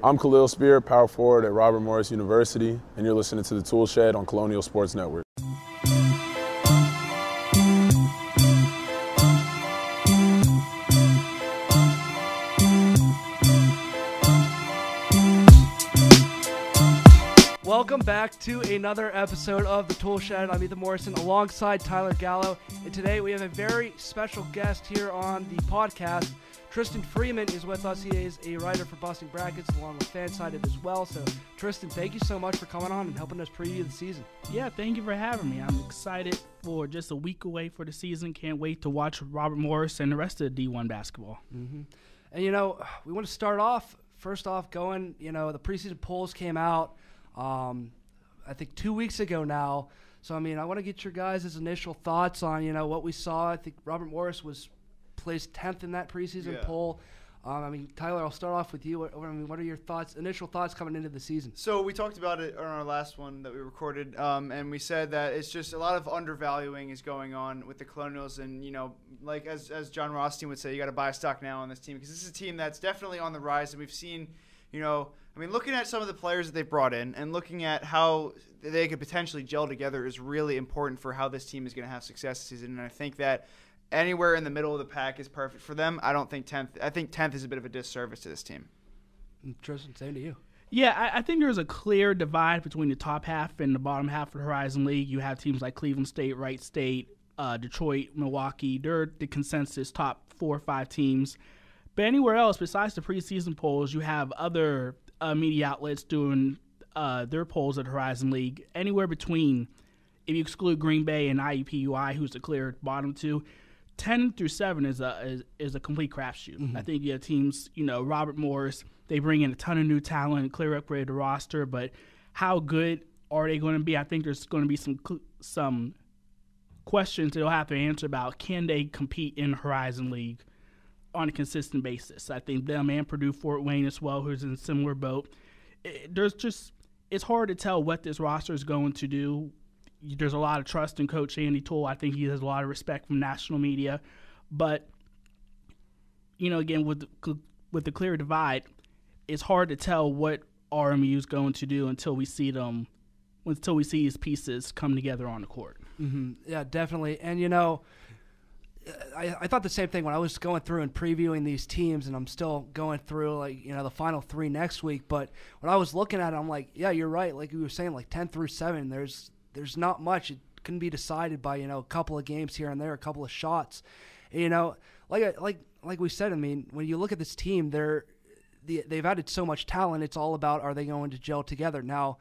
I'm Kahliel Spear, power forward at Robert Morris University, and you're listening to the Toole Shed on Colonial Sports Network. Welcome back to another episode of the Toole Shed. I'm Ethan Morrison alongside Tyler Gallo, and today we have a very special guest here on the podcast. Tristan Freeman is with us. He is a writer for Busting Brackets along with Fansided as well. So, Tristan, thank you so much for coming on and helping us preview the season. Yeah, thank you for having me. I'm excited for just a week away for the season. Can't wait to watch Robert Morris and the rest of the D1 basketball. Mm-hmm. And, you know, we want to start off, first off, going, you know, the preseason polls came out, um, I think, two weeks ago now. So, I mean, I want to get your guys' initial thoughts on, you know, what we saw. I think Robert Morris was placed 10th in that preseason Yeah. poll. Um, I mean, Tyler, I'll start off with you. What, I mean, what are your thoughts, initial thoughts coming into the season? So we talked about it on our last one that we recorded, um, and we said that it's just a lot of undervaluing is going on with the Colonials, and you know, like as as Jon Rothstein would say, you got to buy stock now on this team because this is a team that's definitely on the rise, and we've seen, you know, I mean, looking at some of the players that they've brought in, and looking at how they could potentially gel together is really important for how this team is going to have success this season, and I think that. Anywhere in the middle of the pack is perfect for them. I don't think tenth. I think tenth is a bit of a disservice to this team. Tristan, same to you. Yeah, I, I think there's a clear divide between the top half and the bottom half of the Horizon League. You have teams like Cleveland State, Wright State, uh, Detroit, Milwaukee. They're the consensus top four or five teams. But anywhere else, besides the preseason polls, you have other uh, media outlets doing uh, their polls at Horizon League. Anywhere between, if you exclude Green Bay and IUPUI, who's the clear bottom two, 10 through 7 is a is, is a complete crapshoot. Mm-hmm. I think you have teams, you know, Robert Morris, they bring in a ton of new talent, clear upgrade the roster, but how good are they going to be? I think there's going to be some some questions they'll have to answer about can they compete in Horizon League on a consistent basis. I think them and Purdue Fort Wayne as well, who's in a similar boat. It, there's just it's hard to tell what this roster is going to do. There's a lot of trust in Coach Andy Toole. I think he has a lot of respect from national media, but you know, again with the, with the clear divide, it's hard to tell what RMU is going to do until we see them, until we see these pieces come together on the court. Mm-hmm. Yeah, definitely. And you know, I, I thought the same thing when I was going through and previewing these teams, and I'm still going through like you know the final three next week. But when I was looking at it, I'm like, yeah, you're right. Like you were saying, like ten through seven, there's there's not much. It can be decided by you know a couple of games here and there, a couple of shots. You know, like uh, like like we said, I mean, when you look at this team, they're the, they've added so much talent. It's all about are they going to gel together now.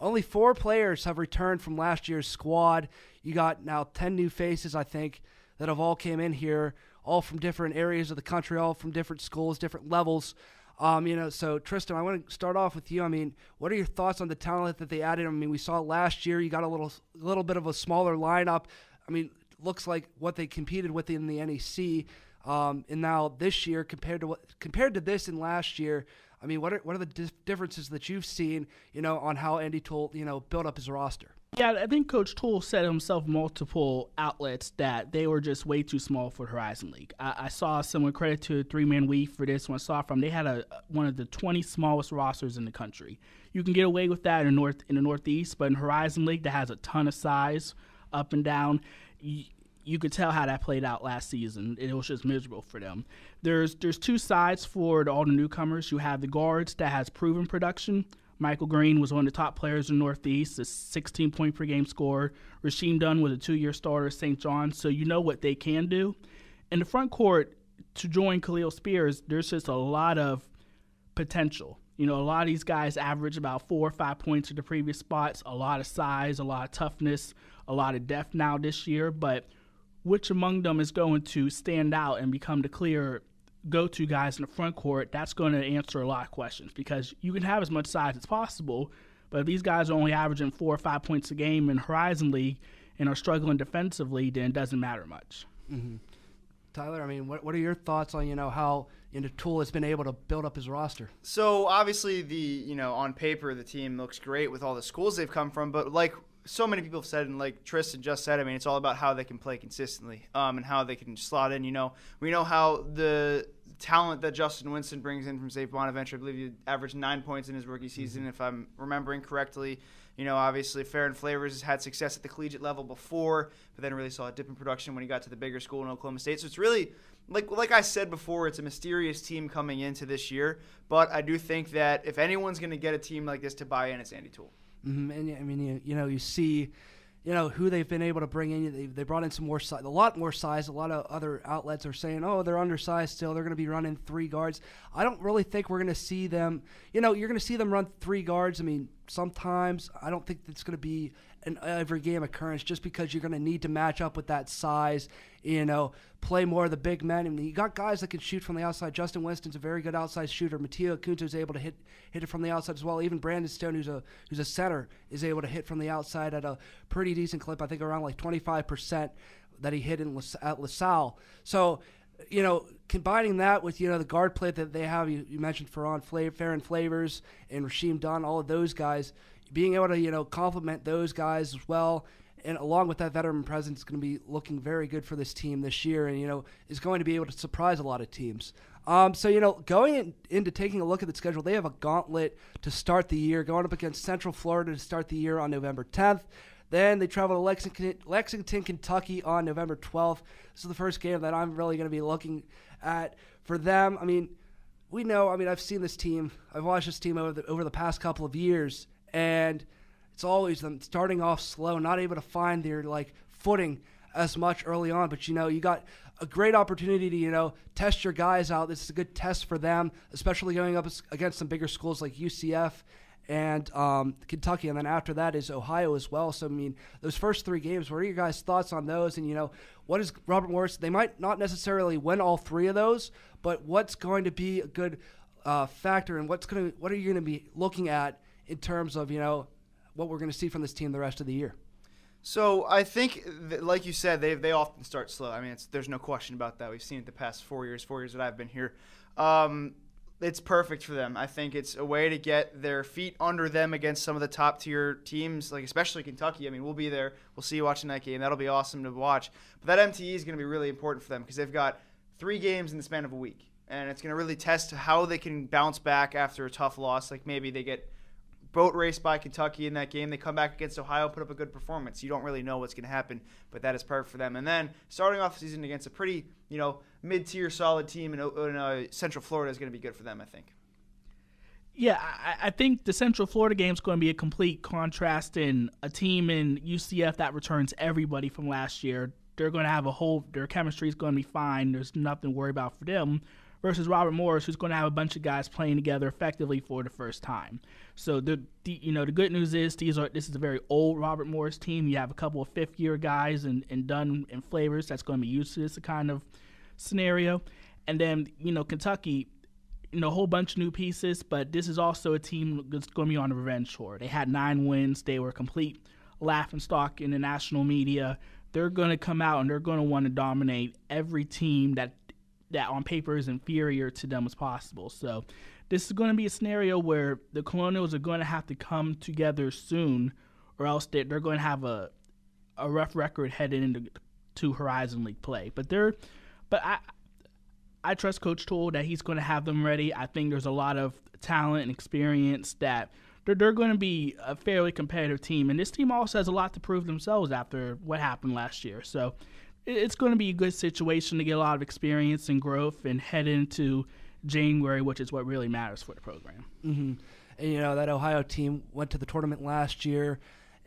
Only four players have returned from last year's squad. You got now 10 new faces, I think, that have all came in here, all from different areas of the country, all from different schools, different levels. Um, you know, so Tristan, I want to start off with you. I mean, what are your thoughts on the talent that they added? I mean, we saw last year you got a little, little bit of a smaller lineup. I mean, looks like what they competed with in the NEC. Um, and now this year, compared to what compared to this and last year, I mean, what are what are the dif- differences that you've seen, you know, on how Andy Toole, you know, built up his roster? Yeah, I think Coach Toole said himself multiple outlets that they were just way too small for Horizon League. I, I saw someone credit to Three Man Weave for this one. I saw from they had a one of the 20 smallest rosters in the country. You can get away with that in the north in the Northeast, but in Horizon League that has a ton of size up and down. You, you could tell how that played out last season. It was just miserable for them. There's there's two sides for all the newcomers. You have the guards that has proven production. Michael Green was one of the top players in the Northeast, a 16 point per game scorer. Rasheem Dunn was a two year starter at St. John's, so you know what they can do. In the front court, to join Kahliel Spears, there's just a lot of potential. You know, a lot of these guys average about four or five points at the previous spots, a lot of size, a lot of toughness, a lot of depth now this year, but which among them is going to stand out and become the clear go to guys in the front court, that's going to answer a lot of questions because you can have as much size as possible, but if these guys are only averaging four or five points a game in Horizon League and are struggling defensively, then it doesn't matter much. Mm-hmm. Tyler, I mean, what, what are your thoughts on you know how you know, Toole has been able to build up his roster? So obviously, the you know on paper the team looks great with all the schools they've come from, but like so many people have said, and like Tristan just said, I mean, it's all about how they can play consistently um, and how they can slot in. You know, we know how the talent that Justin Winston brings in from St. Bonaventure. I believe he averaged nine points in his rookie season, if I'm remembering correctly. You know, obviously, Ferron Flavors has had success at the collegiate level before, but then really saw a dip in production when he got to the bigger school in Oklahoma State. So it's really, like like I said before, it's a mysterious team coming into this year. But I do think that if anyone's going to get a team like this to buy in, it's Andy Toole. Mm-hmm. And I mean, you, you know, you see you know who they've been able to bring in. They, they brought in some more size, a lot more size. A lot of other outlets are saying, "Oh, they're undersized still. They're going to be running three guards." I don't really think we're going to see them. You know, you're going to see them run three guards. I mean, sometimes I don't think it's going to be an every game occurrence just because you're going to need to match up with that size. You know, play more of the big men. I mean, you got guys that can shoot from the outside. Justin Winston's a very good outside shooter. Mateo Kunto is able to hit hit it from the outside as well. Even Brandon Stone, who's a who's a center, is able to hit from the outside at a pretty decent clip. I think around like 25 percent that he hit in at LaSalle. So you know, combining that with you know the guard play that they have, you, you mentioned Ferron Flav- Ferron Flavors and Rasheem Dunn, all of those guys, being able to you know complement those guys as well, and along with that veteran presence, is going to be looking very good for this team this year, and you know is going to be able to surprise a lot of teams. Um, so you know, going in, into taking a look at the schedule, they have a gauntlet to start the year, going up against Central Florida to start the year on November 10th. Then they travel to Lexington, Lexington, Kentucky on November 12th. This is the first game that I'm really going to be looking at for them. I mean, we know. I mean, I've seen this team. I've watched this team over the over the past couple of years, and it's always them starting off slow, not able to find their like footing as much early on. But you know, you got a great opportunity to you know test your guys out. This is a good test for them, especially going up against some bigger schools like UCF and um, Kentucky, and then after that is Ohio as well. So I mean, those first three games. What are your guys' thoughts on those? And you know, what is Robert Morris? They might not necessarily win all three of those, but what's going to be a good uh, factor, and what's going to what are you going to be looking at in terms of you know what we're going to see from this team the rest of the year? So I think, like you said, they they often start slow. I mean, there's no question about that. We've seen it the past four years, four years that I've been here. Um, it's perfect for them. I think it's a way to get their feet under them against some of the top tier teams, like especially Kentucky. I mean, we'll be there. We'll see you watching that game. That'll be awesome to watch. But that MTE is going to be really important for them because they've got three games in the span of a week, and it's going to really test how they can bounce back after a tough loss. Like maybe they get boat race by Kentucky in that game. They come back against Ohio, put up a good performance. You don't really know what's going to happen, but that is perfect for them. And then starting off the season against a pretty, you know, mid-tier solid team in, uh, Central Florida is going to be good for them, I think. Yeah, I, I, think the Central Florida game is going to be a complete contrast in a team in UCF that returns everybody from last year. They're going to have a whole, their chemistry is going to be fine. There's nothing to worry about for them versus Robert Morris, who's going to have a bunch of guys playing together effectively for the first time. So the, the you know the good news is these are this is a very old Robert Morris team. You have a couple of fifth year guys and and Dunn and Flavors that's going to be used to this kind of scenario, and then you know Kentucky. You know, a whole bunch of new pieces, but this is also a team that's going to be on a revenge tour. They had nine wins. They were complete laughing stock in the national media. They're going to come out and they're going to want to dominate every team that that on paper is inferior to them as possible. So this is going to be a scenario where the Colonials are going to have to come together soon, or else they're, they're going to have a a rough record headed into to Horizon League play. But they're, but I. I trust Coach Toole that he's going to have them ready. I think there's a lot of talent and experience that they're, they're going to be a fairly competitive team. And this team also has a lot to prove themselves after what happened last year. So it's going to be a good situation to get a lot of experience and growth and head into January, which is what really matters for the program. Mm-hmm. And, you know, that Ohio team went to the tournament last year.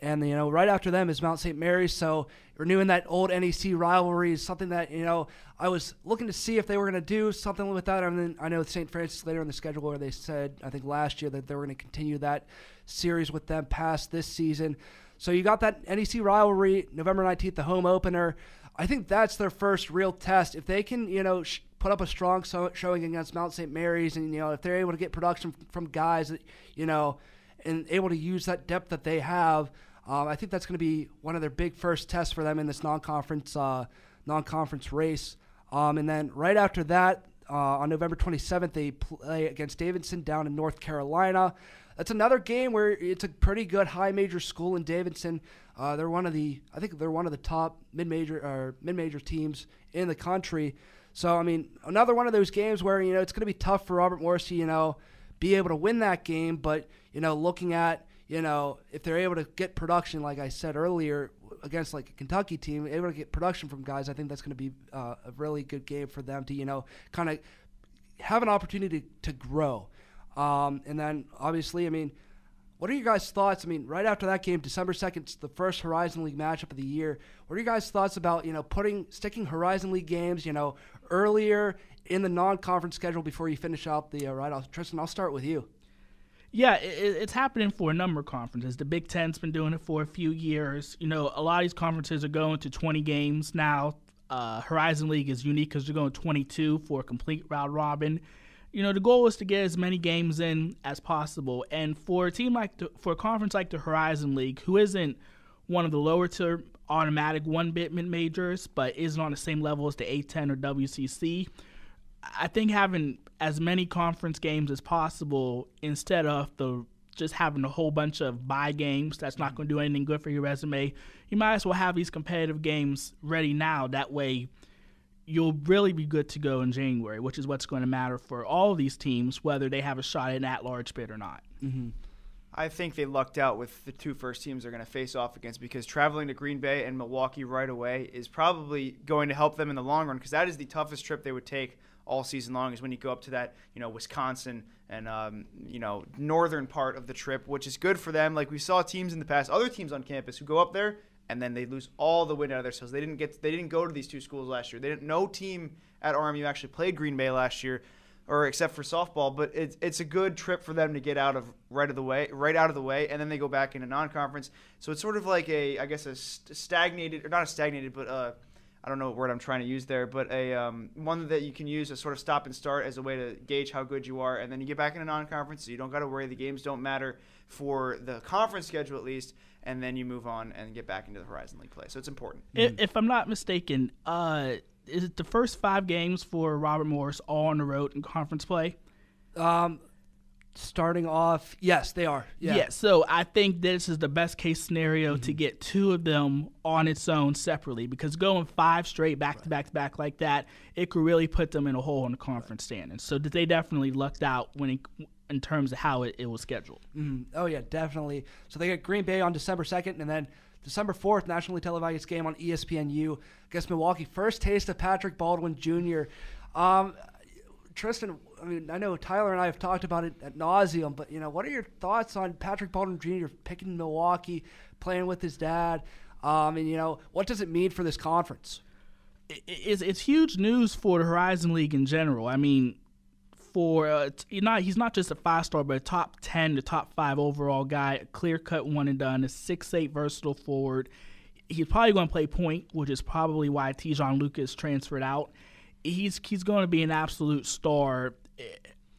And, you know, right after them is Mount St. Mary's. So renewing that old NEC rivalry is something that, you know, I was looking to see if they were going to do something with that. I mean, I know St. Francis later in the schedule where they said, I think last year, that they were going to continue that series with them past this season. So you got that NEC rivalry, November 19th, the home opener. I think that's their first real test. If they can, you know, sh- put up a strong so- showing against Mount St. Mary's, and you know, if they're able to get production from guys that, you know, and able to use that depth that they have, um, I think that's going to be one of their big first tests for them in this non-conference uh, non-conference race. Um, and then right after that, uh, on November 27th, they play against Davidson down in North Carolina. That's another game where it's a pretty good high major school in Davidson. Uh, they're one of the, I think they're one of the top mid major or mid major teams in the country. So I mean, another one of those games where you know it's going to be tough for Robert Morris to you know be able to win that game, but you know looking at you know if they're able to get production, like I said earlier, against like a Kentucky team, able to get production from guys, I think that's going to be uh, a really good game for them to you know kind of have an opportunity to, to grow. Um, and then obviously, I mean, what are your guys' thoughts? I mean, right after that game, December second, the first Horizon League matchup of the year. What are your guys' thoughts about you know putting sticking Horizon League games you know earlier in the non-conference schedule before you finish out the uh, right? I'll, Tristan, I'll start with you. Yeah, it, it's happening for a number of conferences. The Big Ten's been doing it for a few years. You know, a lot of these conferences are going to 20 games now. Uh, Horizon League is unique because they're going 22 for a complete round robin. You know, the goal is to get as many games in as possible. And for a team like the, for a conference like the Horizon League, who isn't one of the lower tier automatic one bid majors, but isn't on the same level as the A10 or WCC, I think having as many conference games as possible instead of the just having a whole bunch of buy games that's not going to do anything good for your resume. You might as well have these competitive games ready now. That way, you'll really be good to go in January, which is what's going to matter for all of these teams, whether they have a shot at an at-large bid or not. Mm-hmm. I think they lucked out with the two first teams they're going to face off against because traveling to Green Bay and Milwaukee right away is probably going to help them in the long run because that is the toughest trip they would take all season long is when you go up to that you know Wisconsin and um, you know northern part of the trip, which is good for them. Like we saw teams in the past, other teams on campus who go up there and then they lose all the wind out of their sails. They didn't get they didn't go to these two schools last year. They didn't no team at RMU actually played Green Bay last year, or except for softball. But it's it's a good trip for them to get out of right of the way, right out of the way, and then they go back into non-conference. So it's sort of like a I guess a stagnated or not a stagnated, but uh, I don't know what word I'm trying to use there, but a um, one that you can use to sort of stop and start as a way to gauge how good you are, and then you get back into non-conference, so you don't got to worry. The games don't matter for the conference schedule at least, and then you move on and get back into the Horizon League play. So it's important. If, if I'm not mistaken, uh, is it the first five games for Robert Morris all on the road in conference play? Um, starting off, yes, they are. Yeah. yeah. So I think this is the best case scenario mm-hmm. to get two of them on its own separately because going five straight back right. to back to back like that, it could really put them in a hole in the conference right. standings. So they definitely lucked out when it, in terms of how it, it was scheduled. Mm-hmm. Oh yeah, definitely. So they get Green Bay on December second, and then. December 4th, nationally televised game on ESPNU against Milwaukee. First taste of Patrick Baldwin Jr. Um, Tristan, I mean, I know Tyler and I have talked about it at nauseum, but you know, what are your thoughts on Patrick Baldwin Jr. picking Milwaukee, playing with his dad? Um, and you know, what does it mean for this conference? It's, it's huge news for the Horizon League in general. I mean, for uh, not he's not just a five star, but a top ten, the top five overall guy, clear cut one and done, a six eight versatile forward. He's probably going to play point, which is probably why Te'Jon Lucas transferred out he's he's going to be an absolute star.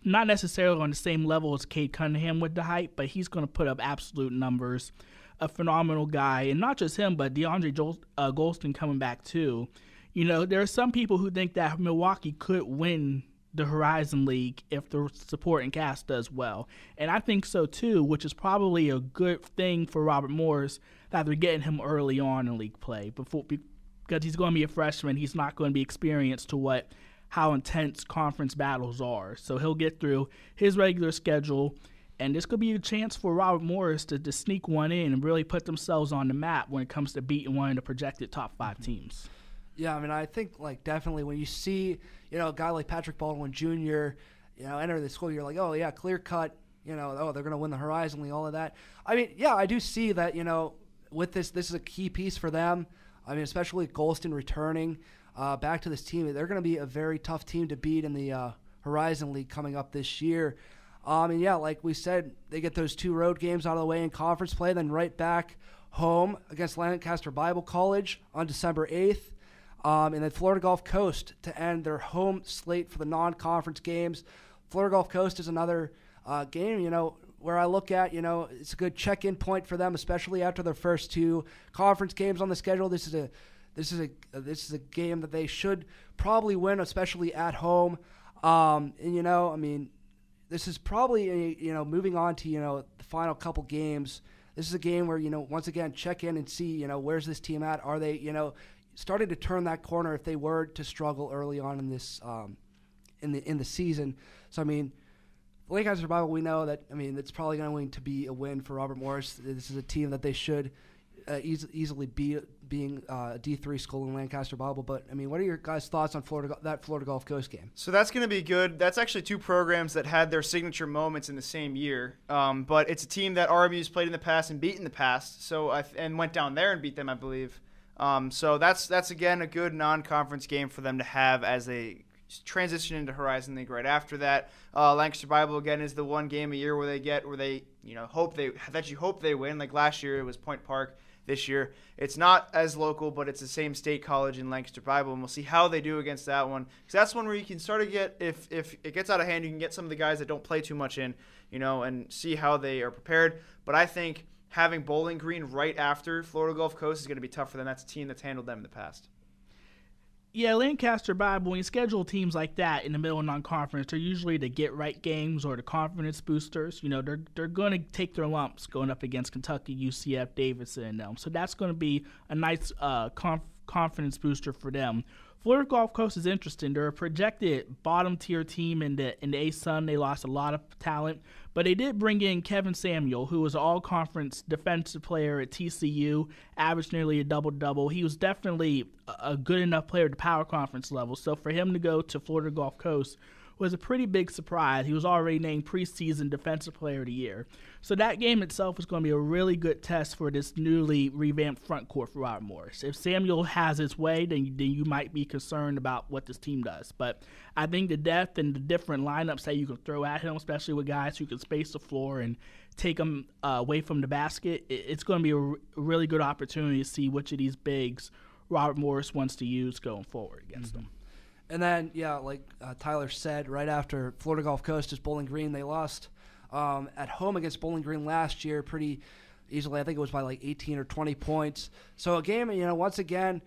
Not necessarily on the same level as Cade Cunningham with the hype, but he's going to put up absolute numbers. A phenomenal guy, and not just him, but DeAndre Jol- uh, Gholston coming back too. You know, there are some people who think that Milwaukee could win the Horizon League if the supporting cast does well. And I think so too, which is probably a good thing for Robert Morris that they're getting him early on in league play before because he's going to be a freshman. He's not going to be experienced to what how intense conference battles are. So he'll get through his regular schedule, and this could be a chance for Robert Morris to, to sneak one in and really put themselves on the map when it comes to beating one of the projected top five mm-hmm. teams. Yeah, I mean, I think like definitely when you see you know a guy like Patrick Baldwin Jr. you know enter the school, you're like, oh yeah, clear cut. You know, oh they're going to win the Horizon League, all of that. I mean, yeah, I do see that. You know, with this, this is a key piece for them. I mean, especially Gholston returning uh, back to this team. They're going to be a very tough team to beat in the uh, Horizon League coming up this year. Um, and yeah, like we said, they get those two road games out of the way in conference play, then right back home against Lancaster Bible College on December 8th. Um, and then Florida Gulf Coast to end their home slate for the non conference games. Florida Gulf Coast is another uh, game, you know, where I look at, you know, it's a good check-in point for them, especially after their first two conference games on the schedule. This is a this is a this is a game that they should probably win, especially at home. Um, and you know, I mean, this is probably a, you know moving on to you know the final couple games. This is a game where you know once again check in and see you know where's this team at? Are they you know starting to turn that corner if they were to struggle early on in this um, in the in the season. So I mean, Lancaster Bible, we know that I mean it's probably going to be a win for Robert Morris. This is a team that they should uh, easy, easily be being uh, a D three school in Lancaster Bible. But I mean, what are your guys' thoughts on Florida that Florida Gulf Coast game? So that's going to be good. That's actually two programs that had their signature moments in the same year. Um, but it's a team that RMU's played in the past and beat in the past. So I th- and went down there and beat them, I believe. Um, so that's that's again a good non-conference game for them to have as they transition into Horizon League right after that. Uh, Lancaster Bible again is the one game a year where they get where they you know hope they that you hope they win. Like last year it was Point Park. This year it's not as local, but it's the same state college in Lancaster Bible, and we'll see how they do against that one. Because that's one where you can start to get if if it gets out of hand, you can get some of the guys that don't play too much in, you know, and see how they are prepared. But I think having Bowling Green right after Florida Gulf Coast is going to be tough for them. That's a team that's handled them in the past. Yeah, Lancaster Bible, when you schedule teams like that in the middle of non-conference, they're usually the get-right games or the confidence boosters. You know, they're they're going to take their lumps going up against Kentucky, UCF, Davidson, and them. So that's going to be a nice uh, conf- confidence booster for them. Florida Gulf Coast is interesting. They're a projected bottom tier team in the in the ASUN. They lost a lot of talent, but they did bring in Kevin Samuel, who was an all conference defensive player at TCU, averaged nearly a double double. He was definitely a good enough player at the power conference level. So for him to go to Florida Gulf Coast was a pretty big surprise. He was already named preseason defensive player of the year. So that game itself is going to be a really good test for this newly revamped front court for Robert Morris. If Samuel has his way, then, then you might be concerned about what this team does. But I think the depth and the different lineups that you can throw at him, especially with guys who can space the floor and take them uh, away from the basket, it's going to be a r- really good opportunity to see which of these bigs Robert Morris wants to use going forward against mm-hmm. them. And then, yeah, like uh, Tyler said, right after Florida Gulf Coast is Bowling Green, they lost um, at home against Bowling Green last year pretty easily. I think it was by like 18 or 20 points. So a game, you know, once again,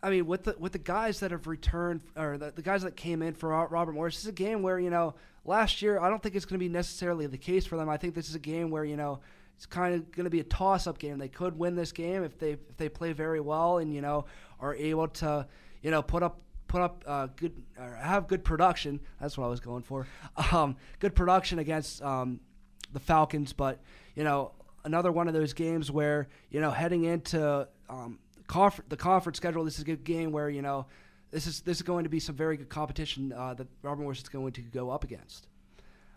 I mean, with the with the guys that have returned or the, the guys that came in for Robert Morris, this is a game where you know last year I don't think it's going to be necessarily the case for them. I think this is a game where you know it's kind of going to be a toss-up game. They could win this game if they if they play very well and you know are able to you know put up put up uh, good or have good production. That's what I was going for. Um, good production against um, the Falcons, but you know another one of those games where you know heading into um, conf- the conference schedule, this is a good game where you know this is this is going to be some very good competition uh, that Robert Morris is going to go up against.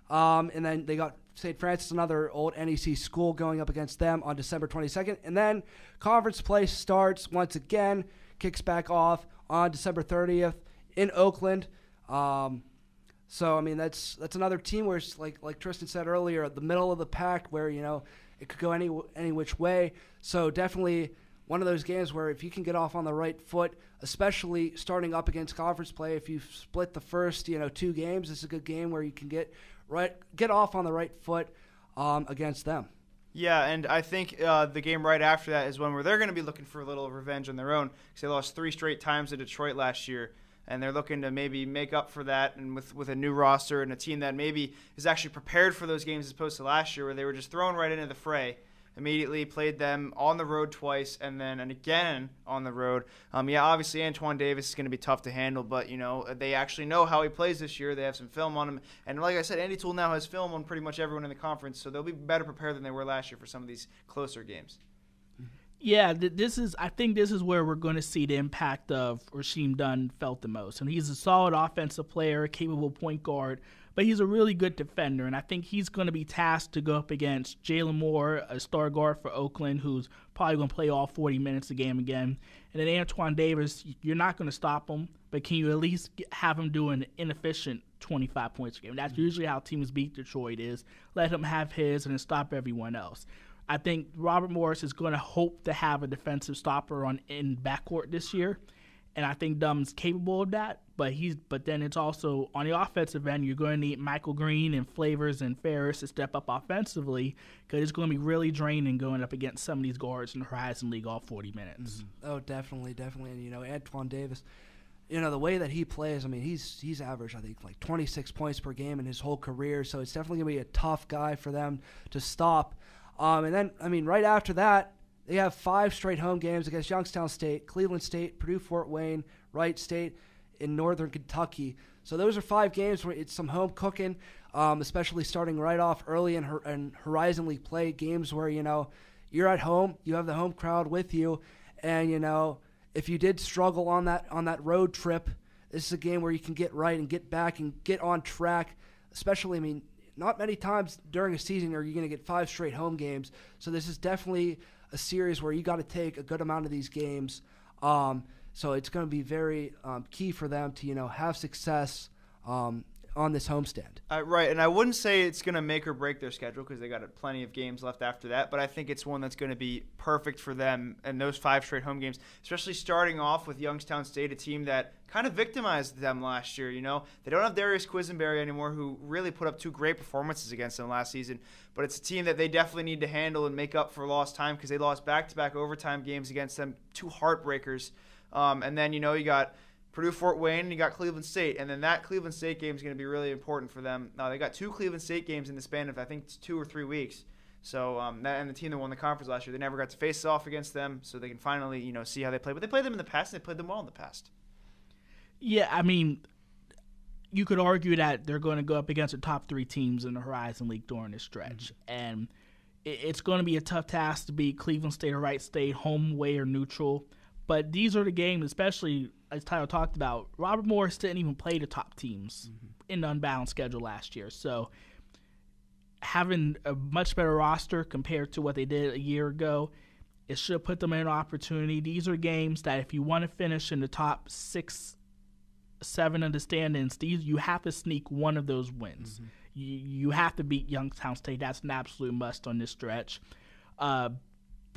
Um, and then they got St. Francis, another old NEC school, going up against them on December 22nd. And then conference play starts once again, kicks back off on December 30th in Oakland. Um, so I mean that's that's another team where it's like like Tristan said earlier, the middle of the pack where you know it could go any any which way. So definitely one of those games where if you can get off on the right foot, especially starting up against conference play, if you split the first you know two games, it's a good game where you can get right get off on the right foot um, against them. Yeah, and I think uh, the game right after that is one where they're going to be looking for a little revenge on their own because they lost three straight times to Detroit last year, and they're looking to maybe make up for that and with with a new roster and a team that maybe is actually prepared for those games as opposed to last year where they were just thrown right into the fray immediately played them on the road twice and then and again on the road. Um, yeah, obviously Antoine Davis is going to be tough to handle, but you know they actually know how he plays this year. They have some film on him, and like I said, Andy Toole now has film on pretty much everyone in the conference, so they'll be better prepared than they were last year for some of these closer games. Yeah, this is. I think this is where we're going to see the impact of Rasheem Dunn felt the most, and he's a solid offensive player, capable point guard but he's a really good defender, and I think he's going to be tasked to go up against Jalen Moore, a star guard for Oakland, who's probably going to play all 40 minutes a game again. And then Antoine Davis, you're not going to stop him, but can you at least have him do an inefficient 25 points a game? That's usually how teams beat Detroit is. Let him have his and then stop everyone else. I think Robert Morris is going to hope to have a defensive stopper on in backcourt this year and I think Dunn's capable of that. But he's but then it's also on the offensive end, you're going to need Michael Green and Flavors and Ferris to step up offensively because it's going to be really draining going up against some of these guards in the Horizon League all 40 minutes. Mm-hmm. Oh, definitely, definitely. And you know, Antoine Davis, you know the way that he plays. I mean, he's he's averaged I think like 26 points per game in his whole career. So it's definitely going to be a tough guy for them to stop. Um, and then I mean, right after that, they have five straight home games against Youngstown State, Cleveland State, Purdue Fort Wayne, Wright State, in Northern Kentucky. So those are five games where it's some home cooking, um, especially starting right off early in, in Horizon League play games where you know you're at home, you have the home crowd with you, and you know if you did struggle on that on that road trip, this is a game where you can get right and get back and get on track. Especially, I mean, not many times during a season are you going to get five straight home games. So this is definitely a series where you got to take a good amount of these games. Um, so it's going to be very um, key for them to you know have success um, on this homestand. Uh, right, and I wouldn't say it's going to make or break their schedule because they got plenty of games left after that. But I think it's one that's going to be perfect for them and those five straight home games, especially starting off with Youngstown State, a team that kind of victimized them last year. You know, they don't have Darius Quisenberry anymore, who really put up two great performances against them last season. But it's a team that they definitely need to handle and make up for lost time because they lost back-to-back overtime games against them, two heartbreakers. Um, and then you know you got Purdue Fort Wayne, you got Cleveland State, and then that Cleveland State game is going to be really important for them. Now they got two Cleveland State games in the span of I think two or three weeks. So um, that and the team that won the conference last year, they never got to face off against them, so they can finally you know see how they play. But they played them in the past, and they played them well in the past. Yeah, I mean, you could argue that they're going to go up against the top three teams in the Horizon League during this stretch, mm-hmm. and it's going to be a tough task to beat Cleveland State or Wright State, home, away, or neutral. But these are the games, especially as Tyler talked about. Robert Morris didn't even play the top teams mm-hmm. in the unbalanced schedule last year, so having a much better roster compared to what they did a year ago, it should put them in an opportunity. These are games that if you want to finish in the top six, seven of the standings, these you have to sneak one of those wins. Mm-hmm. You you have to beat Youngstown State. That's an absolute must on this stretch. Uh,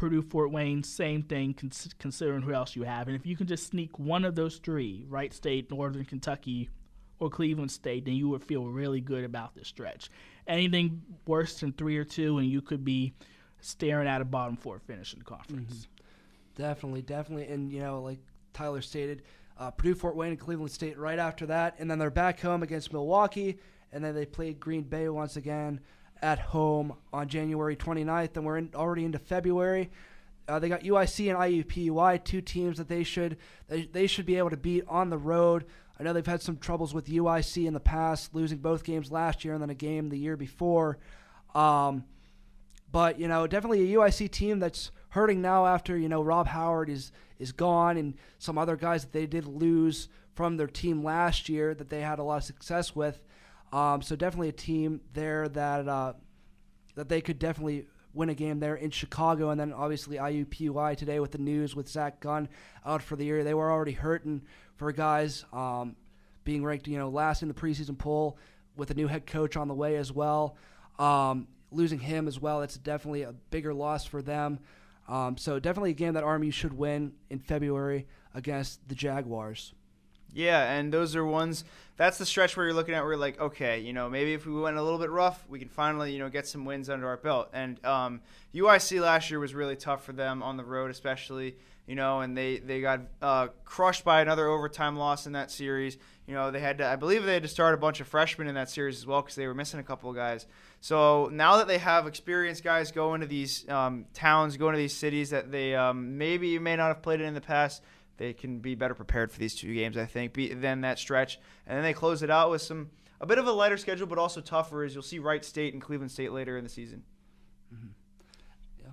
Purdue, Fort Wayne, same thing, cons- considering who else you have. And if you can just sneak one of those three, Wright State, Northern Kentucky, or Cleveland State, then you would feel really good about this stretch. Anything worse than three or two, and you could be staring at a bottom four finish in the conference. Mm-hmm. Definitely, definitely. And, you know, like Tyler stated, uh, Purdue, Fort Wayne, and Cleveland State right after that. And then they're back home against Milwaukee, and then they played Green Bay once again at home on January 29th, and we're in, already into February. Uh, they got UIC and IUPUI, two teams that they should they, they should be able to beat on the road. I know they've had some troubles with UIC in the past, losing both games last year and then a game the year before. Um, but you know, definitely a UIC team that's hurting now after you know Rob Howard is is gone and some other guys that they did lose from their team last year that they had a lot of success with. Um, so definitely a team there that uh, that they could definitely win a game there in Chicago, and then obviously IUPUI today with the news with Zach Gunn out for the year. They were already hurting for guys um, being ranked, you know, last in the preseason poll with a new head coach on the way as well. Um, losing him as well, it's definitely a bigger loss for them. Um, so definitely a game that Army should win in February against the Jaguars. Yeah, and those are ones. That's the stretch where you're looking at. Where you're like, okay, you know, maybe if we went a little bit rough, we can finally, you know, get some wins under our belt. And um, UIC last year was really tough for them on the road, especially. You know, and they they got uh, crushed by another overtime loss in that series. You know, they had to. I believe they had to start a bunch of freshmen in that series as well because they were missing a couple of guys. So now that they have experienced guys going to these um, towns, going to these cities that they um, maybe you may not have played in in the past they can be better prepared for these two games, I think, be, than that stretch. And then they close it out with some a bit of a lighter schedule, but also tougher. As you'll see, Wright State and Cleveland State later in the season. Mm-hmm.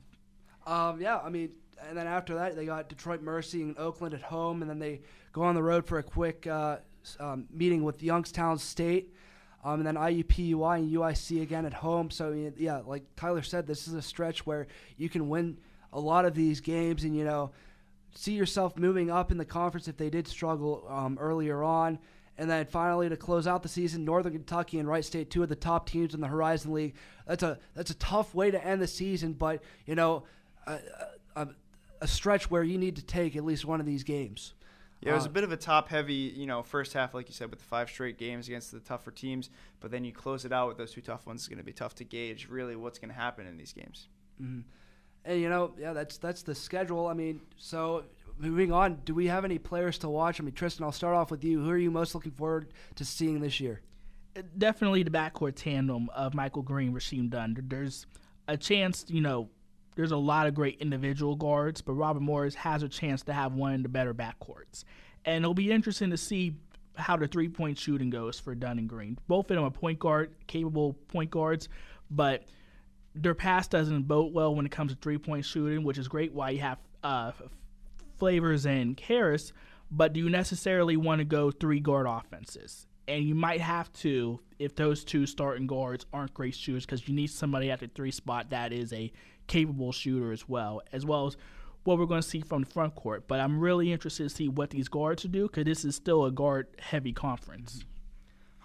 Yeah, um, yeah. I mean, and then after that, they got Detroit Mercy and Oakland at home, and then they go on the road for a quick uh, um, meeting with Youngstown State. Um, and then IUPUI and UIC again at home. So yeah, like Tyler said, this is a stretch where you can win a lot of these games, and you know see yourself moving up in the conference if they did struggle um, earlier on. And then finally, to close out the season, Northern Kentucky and Wright State, two of the top teams in the Horizon League. That's a that's a tough way to end the season, but you know, a, a, a stretch where you need to take at least one of these games. Yeah, it was a uh, bit of a top-heavy, you know, first half, like you said, with the five straight games against the tougher teams. But then you close it out with those two tough ones. It's going to be tough to gauge really what's going to happen in these games. Mm-hmm. And you know, yeah, that's that's the schedule. I mean, so moving on, do we have any players to watch? I mean, Tristan, I'll start off with you. Who are you most looking forward to seeing this year? Uh, definitely the backcourt tandem of Michael Green, Rasheem Dunn. There's a chance, you know, there's a lot of great individual guards, but Robert Morris has a chance to have one of the better backcourts. And it'll be interesting to see how the three point shooting goes for Dunn and Green. Both of them are point guard, capable point guards, but their pass doesn't boat well when it comes to three point shooting, which is great why you have uh, Favors and Harris. But do you necessarily want to go three guard offenses? And you might have to if those two starting guards aren't great shooters because you need somebody at the three spot that is a capable shooter as well, as well as what we're going to see from the front court. But I'm really interested to see what these guards do because this is still a guard heavy conference.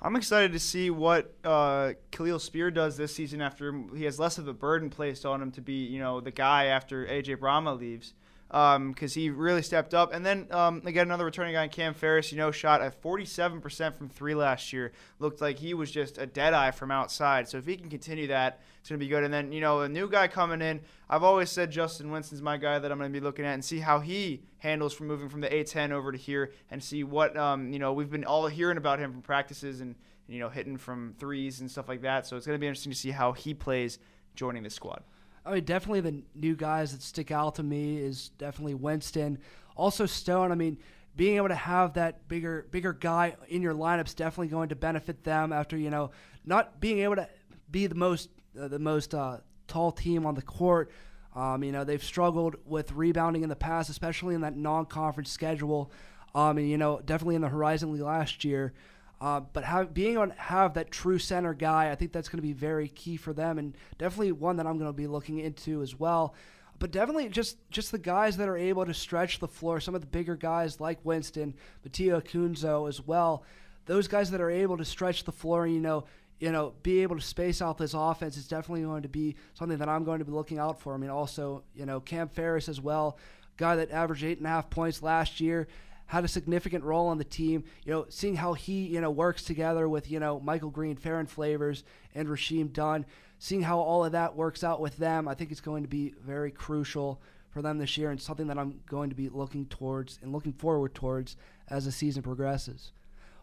I'm excited to see what uh, Kahliel Spear does this season after he has less of a burden placed on him to be, you know, the guy after AJ Bramah leaves because um, he really stepped up. And then um, again, another returning guy, Cam Ferris, you know, shot at 47% from three last year. Looked like he was just a dead eye from outside. So if he can continue that, it's going to be good. And then, you know, a new guy coming in. I've always said Justin Winston's my guy that I'm going to be looking at and see how he handles from moving from the A10 over to here and see what, um, you know, we've been all hearing about him from practices and, you know, hitting from threes and stuff like that. So it's going to be interesting to see how he plays joining the squad. I mean, definitely the new guys that stick out to me is definitely Winston. Also Stone. I mean, being able to have that bigger bigger guy in your lineup is definitely going to benefit them. After you know, not being able to be the most uh, the most uh, tall team on the court. Um, you know, they've struggled with rebounding in the past, especially in that non-conference schedule. Um, and you know, definitely in the Horizon League last year. Uh, but have, being on have that true center guy, I think that's going to be very key for them, and definitely one that I'm going to be looking into as well. But definitely just just the guys that are able to stretch the floor. Some of the bigger guys like Winston, Mattia Kunzo as well. Those guys that are able to stretch the floor, and you know, you know, be able to space out this offense is definitely going to be something that I'm going to be looking out for. I mean, also, you know, Cam Ferris as well, guy that averaged eight and a half points last year had a significant role on the team. You know, seeing how he you know works together with you know Michael Green, Ferron Flavors, and Rasheem Dunn, seeing how all of that works out with them, I think it's going to be very crucial for them this year and something that I'm going to be looking towards and looking forward towards as the season progresses.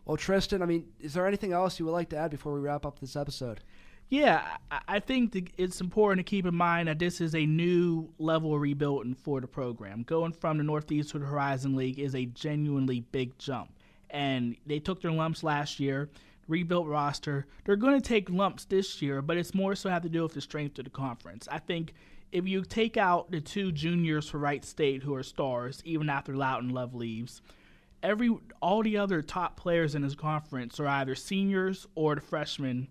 Well, Tristan, I mean, is there anything else you would like to add before we wrap up this episode? Yeah, I think it's important to keep in mind that this is a new level of rebuilding for the program. Going from the Northeast to the Horizon League is a genuinely big jump. And they took their lumps last year, rebuilt roster. They're going to take lumps this year, but it's more so have to do with the strength of the conference. I think if you take out the two juniors for Wright State who are stars, even after Loudon Love leaves, every all the other top players in this conference are either seniors or the freshmen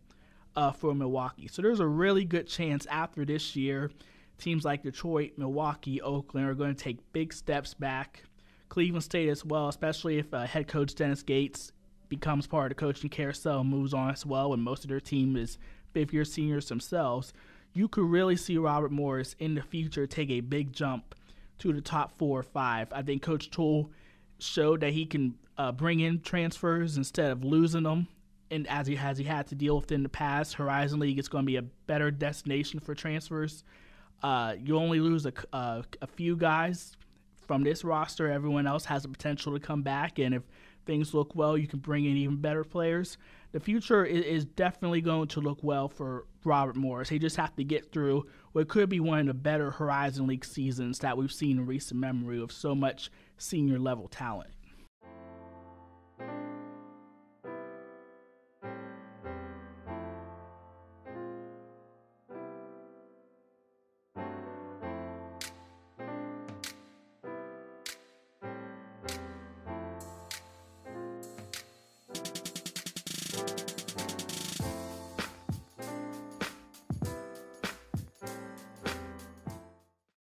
uh, for Milwaukee. So there's a really good chance after this year, teams like Detroit, Milwaukee, Oakland are going to take big steps back. Cleveland State as well, especially if uh, head coach Dennis Gates becomes part of the coaching carousel and moves on as well, and most of their team is fifth year seniors themselves. You could really see Robert Morris in the future take a big jump to the top four or five. I think Coach Toole showed that he can uh, bring in transfers instead of losing them and as he has he had to deal with in the past, Horizon League is going to be a better destination for transfers. Uh, you only lose a, a, a, few guys from this roster. Everyone else has the potential to come back, and if things look well, you can bring in even better players. The future is, is definitely going to look well for Robert Morris. He just have to get through what could be one of the better Horizon League seasons that we've seen in recent memory of so much senior level talent.